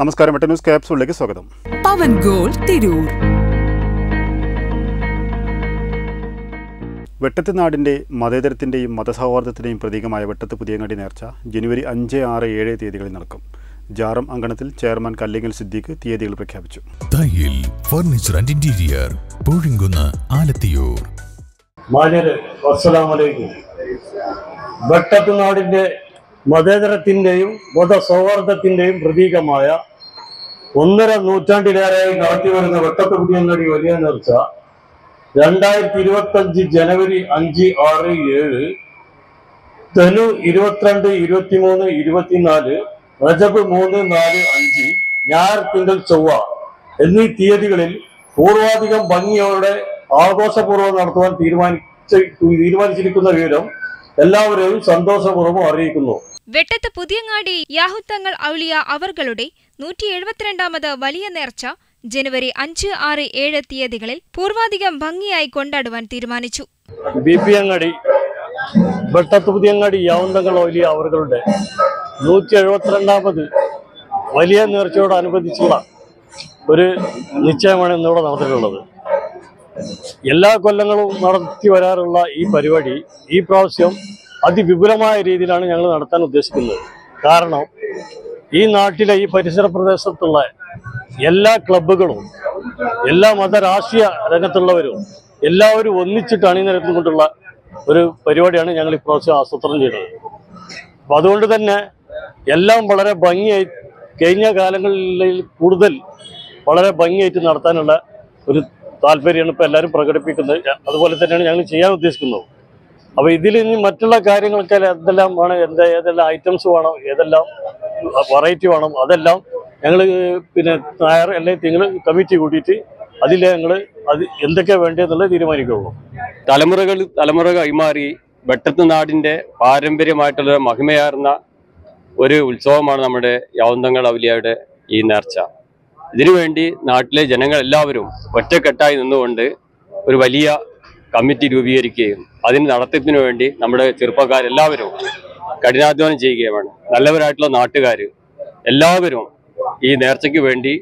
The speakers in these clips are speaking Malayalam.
നമസ്കാരം. എട്ട് ന്യൂസ് ക്യാപ്സൂളിലേക്ക് സ്വാഗതം. പവൻ ഗോൾ തിരൂർ. വെട്ടത്ത് നാടിന്റെ മതേതരത്തിന്റെയും മതസൗഹാർദ്ദത്തിന്റെയും പ്രതീകമായ വെട്ടത്ത് പുതിയങ്ങാടി നേർച്ച ജനുവരി അഞ്ച് ആറ് ഏഴ് തീയതികളിൽ നടക്കും. ജാറം അങ്കണത്തിൽ ചെയർമാൻ കല്ലിങ്ങൽ സിദ്ദീഖ് തീയതികൾ പ്രഖ്യാപിച്ചു. Thayyil furniture and interior Poozhinkunnu Alathiyur. മാന്യര് അസ്സലാമലൈക്കും വെട്ടത്തുനാടിന്റെ മതേതരത്തിന്റെയും മതസൗഹാർദ്ദത്തിന്റെയും പ്രതീകമായ ഒന്നര നൂറ്റാണ്ടിലേറെയായി നടത്തിവരുന്ന വെട്ടത്ത് എന്നൊരു വലിയ നേർച്ച രണ്ടായിരത്തി ഇരുപത്തഞ്ച് ജനുവരി അഞ്ച് ആറ് ഏഴ് ധനു ഇരുപത്തിരണ്ട് ഇരുപത്തിമൂന്ന് ഇരുപത്തിനാല് റജബ് മൂന്ന് നാല് അഞ്ച് ഞായർ തിങ്കൾ ചൊവ്വ എന്നീ തീയതികളിൽ പൂർവാധികം ഭംഗിയോടെ ആഘോഷപൂർവം നടത്തുവാൻ തീരുമാനിച്ച തീരുമാനിച്ചിരിക്കുന്ന വിവരം എല്ലാവരെയും സന്തോഷപൂർവം അറിയിക്കുന്നു. വെട്ടത്ത് പുതിയങ്ങാടി യാഹുത്തങ്ങൾ ഔലിയ അവർകളുടെ നൂറ്റി എഴുപത്തിരണ്ടാമത് വലിയ നേർച്ച ജനുവരി അഞ്ച് ആറ് ഏഴ് തീയതികളിൽ പൂർവാധികം ഭംഗിയായി കൊണ്ടാടുവാൻ തീരുമാനിച്ചു. ബി പി അങ്ങാടി വെട്ടത്ത് പുതിയങ്ങാടി യാവുന്തങ്ങൾ ഔലിയ അവരുടെ നൂറ്റി എഴുപത്തിരണ്ടാമത് വലിയ നേർച്ചയോടനുബന്ധിച്ചുള്ള ഒരു നിശ്ചയമാണ് ഇന്നിവിടെ നടത്തിയിട്ടുള്ളത് എല്ലാ കൊല്ലങ്ങളും നടത്തി വരാറുള്ള ഈ പരിപാടി ഈ പ്രാവശ്യം അതിവിപുലമായ രീതിയിലാണ് ഞങ്ങൾ നടത്താൻ ഉദ്ദേശിക്കുന്നത്. കാരണം ഈ നാട്ടിലെ ഈ പരിസര പ്രദേശത്തുള്ള എല്ലാ ക്ലബുകളും എല്ലാ മത രാഷ്ട്രീയ രംഗത്തുള്ളവരും എല്ലാവരും ഒന്നിച്ചിട്ട് അണിനിരത്തുകൊണ്ടുള്ള ഒരു പരിപാടിയാണ് ഞങ്ങൾ ഇപ്രാവശ്യം ആസൂത്രണം ചെയ്തത്. അപ്പം അതുകൊണ്ട് തന്നെ എല്ലാം വളരെ ഭംഗിയായി കഴിഞ്ഞ കാലങ്ങളിൽ കൂടുതൽ വളരെ ഭംഗിയായിട്ട് നടത്താനുള്ള ഒരു താല്പര്യമാണ് ഇപ്പോൾ എല്ലാവരും പ്രകടിപ്പിക്കുന്നത്. അതുപോലെ തന്നെയാണ് ഞങ്ങൾ ചെയ്യാൻ ഉദ്ദേശിക്കുന്നത്. അപ്പോൾ ഇതിൽ ഇനി മറ്റുള്ള കാര്യങ്ങളൊക്കെ എന്തെല്ലാം വേണം എന്താ ഏതെല്ലാം ഐറ്റംസ് വേണം ഏതെല്ലാം വെറൈറ്റി വേണം അതെല്ലാം ഞങ്ങൾ പിന്നെ നായർ അല്ലെങ്കിൽ തിങ്കൾ കമ്മിറ്റി കൂട്ടിയിട്ട് അതിൽ ഞങ്ങൾ അത് എന്തൊക്കെയാണ് വേണ്ടതെന്നുള്ളത് തീരുമാനിക്കുള്ളൂ. തലമുറകൾ തലമുറ കൈമാറി വെട്ടത്ത് നാടിന്റെ പാരമ്പര്യമായിട്ടുള്ള മഹിമയാർന്ന ഒരു ഉത്സവമാണ് നമ്മുടെ യൗന്തങ്ങൾ അവലിയയുടെ ഈ നേർച്ച. ഇതിനുവേണ്ടി നാട്ടിലെ ജനങ്ങളെല്ലാവരും ഒറ്റക്കെട്ടായി നിന്നുകൊണ്ട് ഒരു വലിയ കമ്മിറ്റി രൂപീകരിക്കുകയും അതിന് നടത്തിപ്പിന് വേണ്ടി നമ്മുടെ ചെറുപ്പക്കാരെല്ലാവരും കഠിനാധ്വാനം ചെയ്യുകയുമാണ്. നല്ലവരായിട്ടുള്ള നാട്ടുകാർ എല്ലാവരും ഈ നേർച്ചയ്ക്ക് വേണ്ടി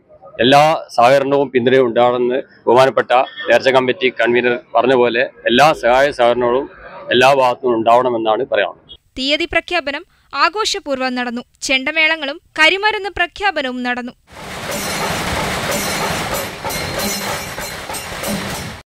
എല്ലാ സഹകരണവും പിന്തുണയും ഉണ്ടാകണമെന്ന് ബഹുമാനപ്പെട്ട നേർച്ച കമ്മിറ്റി കൺവീനർ പറഞ്ഞ പോലെ എല്ലാ സഹായ സഹകരണങ്ങളും എല്ലാ ഭാഗത്തുനിന്നും ഉണ്ടാവണമെന്നാണ് പറയാനുള്ളത്. തീയതി പ്രഖ്യാപനം ആഘോഷപൂർവം നടന്നു. ചെണ്ടമേളങ്ങളും കരിമരുന്ന് പ്രഖ്യാപനവും നടന്നു.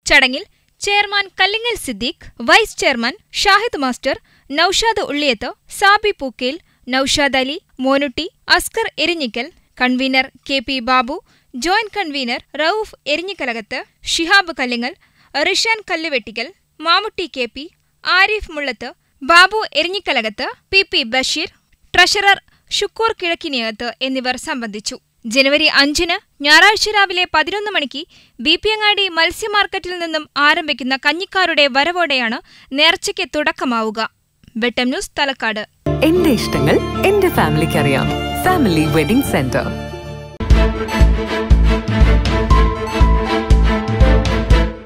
ചടങ്ങിൽ chairman Kallingal Siddique vice chairman Shahid master Noushad Ulliyath Sabi Pookkel Noushad Ali Monutty Askar Erinjikkal convener K P Babu joint convener Rauf Erinjikkalakath Shihab Kallingal Rishan Kalluvettikkal Mamutty K P Arif Mullath Babu Erinjikkalakath P P Basheer treasurer Shukkoor Kizhakkiniyakath എന്നിവർ സംബന്ധിച്ചു. ജനുവരി അഞ്ചിന് ഞായറാഴ്ച രാവിലെ പതിനൊന്ന് മണിക്ക് ബി പി അങ്ങാടി മത്സ്യ മാർക്കറ്റിൽ നിന്നും ആരംഭിക്കുന്ന കഞ്ഞിക്കാരുടെ വരവോടെയാണ് നേർച്ചയ്ക്ക് തുടക്കമാവുക. വെട്ടം ന്യൂസ് തലക്കാട്. എന്റെ ഇഷ്ടങ്ങൾ എന്റെ ഫാമിലിക്ക് അറിയാം ഫാമിലി വെഡിംഗ് സെന്റർ.